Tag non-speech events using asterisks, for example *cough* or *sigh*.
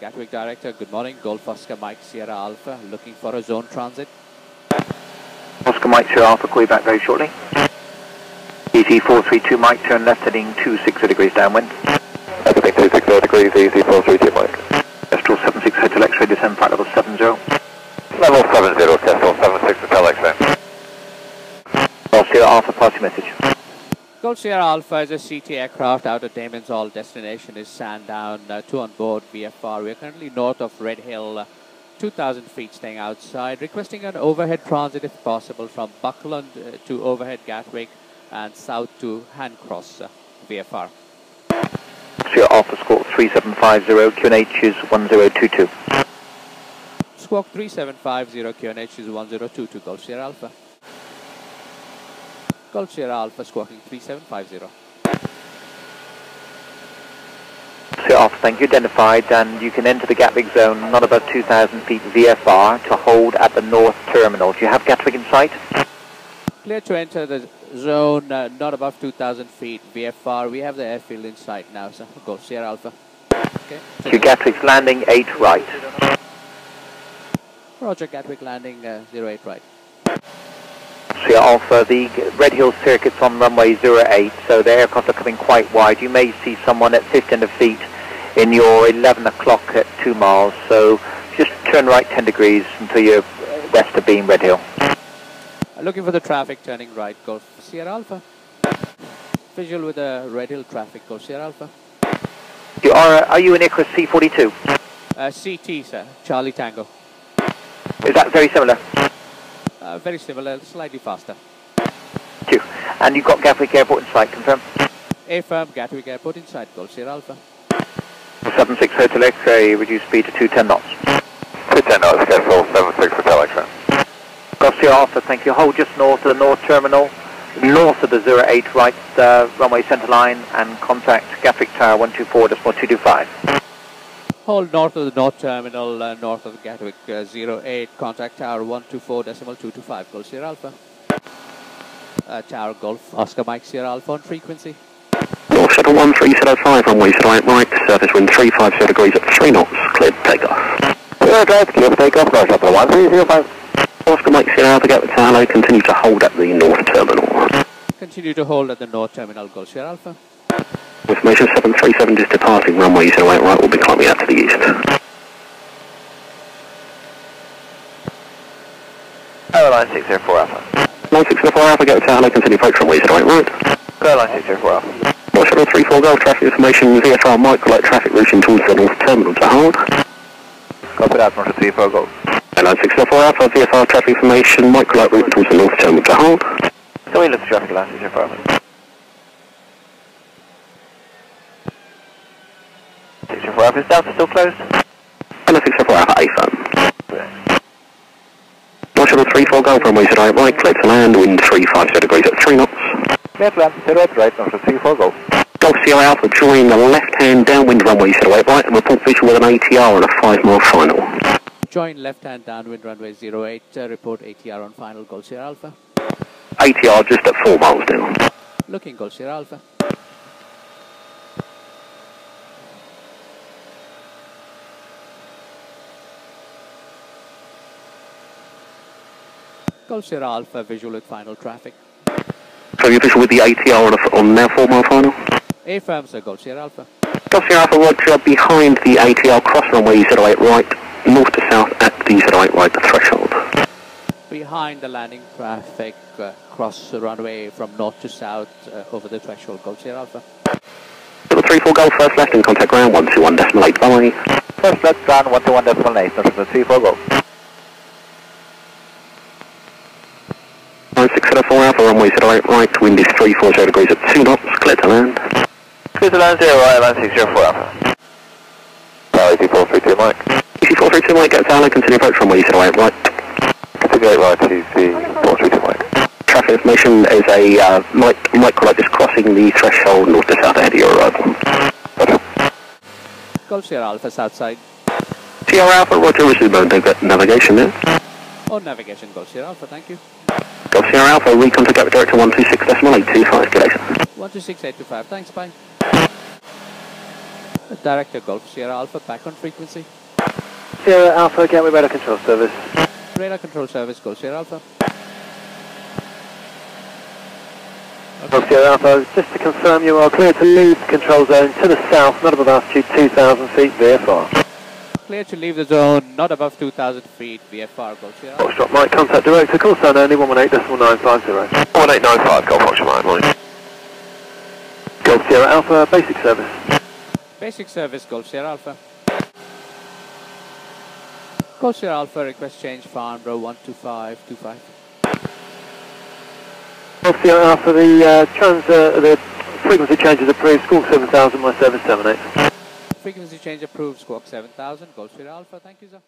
Gatwick Director, good morning. Golf Oscar Mike Sierra Alpha, looking for a zone transit. Oscar Mike Sierra Alpha, call you back very shortly. EZ 432 Mike, turn left heading 260 degrees downwind. Heading 260 degrees, EZ 432 Mike. Kestrel 76 Hotel X-ray, descend flight level 70. Level 70, Kestrel 76 Hotel X-ray. Golf Sierra Alpha, pass your message. Sierra Alpha is a CT aircraft out of Damyns Hall. Destination is Sandown, uh, two on board VFR. We are currently north of Redhill, uh, 2,000 feet staying outside. Requesting an overhead transit if possible from Buckland uh, to overhead Gatwick and south to Handcross uh, VFR. Sierra Alpha, squawk 3750, QNH is 1022. Squawk 3750, QNH is 1022, Golf Sierra Alpha. Golf Sierra Alpha, squawking 3750. Sierra Alpha, thank you, identified, and you can enter the Gatwick zone not above 2,000 feet VFR to hold at the north terminal. Do you have Gatwick in sight? Clear to enter the zone uh, not above 2,000 feet VFR. We have the airfield in sight now, so *laughs* go Sierra Alpha. Okay. To Gatwick's landing 8 right. Roger, Gatwick landing uh, 08 right. Sierra Alpha, the Redhill circuit's on runway 08, so the aircraft are coming quite wide. You may see someone at 15 feet in your 11 o'clock at 2 miles, so just turn right 10 degrees until you're west of Beam, Redhill. Looking for the traffic turning right, Golf Sierra Alpha. Visual with the Redhill traffic, Golf Sierra Alpha. You are, are you in Ikarus C42? Uh, CT, sir, Charlie Tango. Is that very similar? Uh, very similar, slightly faster. Thank you. And you've got Gatwick Airport in sight, confirm? Affirm, Gatwick Airport inside, Golf Sierra Alpha. 76 Hotel X-ray, reduce speed to 210 knots. 210 knots, Kestrel 76 Hotel X-ray. Golf Sierra Alpha, thank you. Hold just north of the north terminal, north of the 08 right uh, runway centre line, and contact Gatwick Tower 124.225. Hold north of the north terminal, uh, north of Gatwick uh, 08, contact tower one two four 124.225, Golf Sierra Alpha. Uh, tower Golf, Oscar Mike Sierra Alpha on frequency. Nor Shuttle 1305, runway right, right, surface wind 350 degrees at 3 knots, cleared takeoff. Zero drive, clear for takeoff, Nor Shuttle 1305. Oscar Mike Sierra Alpha, Gatwick Tower, continue to hold at the north terminal. Continue to hold at the north terminal, Golf Sierra Alpha. Information 737 is departing, runway 08 right, will be climbing out to the east. Airline 604 Alpha. 9604 Alpha, Gatwick Tower, continue approach runway 08 right. Airline 604 Alpha. Nor Shuttle 34 Golf, traffic information, VFR microlight traffic routing towards the north terminal to hold. Copy that, North 34 Golf. Airline uh, 604 Alpha, VFR traffic information, microlight route towards the north terminal to hold. So we look traffic, Airline 604 Alpha. 604 Alpha, is Delta still closed? Airline 604 Alpha, A firm. Brilliant. Nor Shuttle 34 Golf, runway 08 right, clear to land, wind 350 degrees at 3 knots. Clear to land, 08 right, North 34 Golf. Golf Sierra Alpha, join the left-hand downwind runway 08 right and report visual with an ATR on a 5-mile final. Join left-hand downwind runway 08, uh, report ATR on final, Golf Sierra Alpha. ATR just at 4 miles down. Looking, Golf Sierra Alpha. Golf Sierra Alpha, visual with final traffic. So you're visual with the ATR on, a, on now 4-mile final? Affirm, sir, Golf Sierra Alpha. Golf Sierra Alpha, roger, behind the ATR cross runway 08 right, north to south at the 08 right threshold. Behind the landing traffic, uh, cross the runway from north to south uh, over the threshold, Golf Sierra Alpha. Double 34 Golf, first left and contact ground 121.8, bye. First left, ground 121.8, North 34 Golf. 9604 Alpha, runway 08 right, wind is 340 degrees at 2 knots, clear to land. Clear to land 0, Airline 604 Alpha. Valley 432 Mike. EC 432 Mike, get down, and continue approach runway 08 right. Continue right to the 432 Mike. Traffic information is a uh, mic microlight just crossing the threshold north to south ahead of your arrival. Golf Sierra Alpha, south side. Sierra Alpha, roger, resume on nav- navigation there. On navigation, Golf Sierra Alpha, thank you. Golf Sierra Alpha, recontact Gatwick Director 126.825, good day, sir. 126825, thanks, bye. Director Golf Sierra Alpha back on frequency. Sierra Alpha, Gateway Radar Control Service. Radar control service Golf Sierra Alpha. Golf Sierra Alpha, just to confirm you are clear to leave the control zone to the south, not above altitude 2,000 feet VFR. Clear to leave the zone, not above 2,000 feet, VFR Golf Sierra Alpha. Foxtrot Mike, contact director, call sign only 118.950. 1895, Golf Foxtrot Mike, morning. Golf Sierra Alpha, basic service. Basic service Golf Sierra Alpha. Golf Sierra Alpha, request change Farm Farnborough 12525. Golf Sierra Alpha, the, uh, trans, uh, the frequency change is approved, squawk 7000, my service terminates. Frequency change approved, squawk 7000, Golf Alpha, thank you sir.